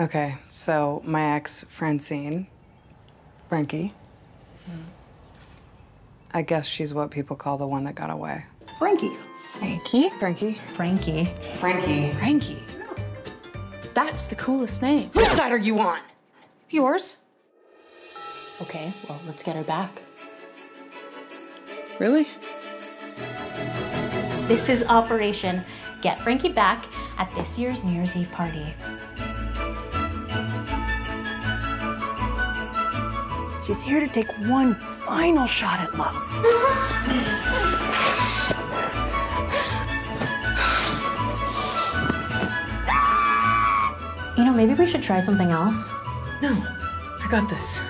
Okay, so my ex, Francine, Frankie. Hmm. I guess she's what people call the one that got away. Frankie. Frankie? Frankie? Frankie. Frankie. Frankie. That's the coolest name. Which side are you on? Yours? Okay, well, let's get her back. Really? This is Operation Get Frankie Back at this year's New Year's Eve party. She's here to take one final shot at love. You know, maybe we should try something else. No, I got this.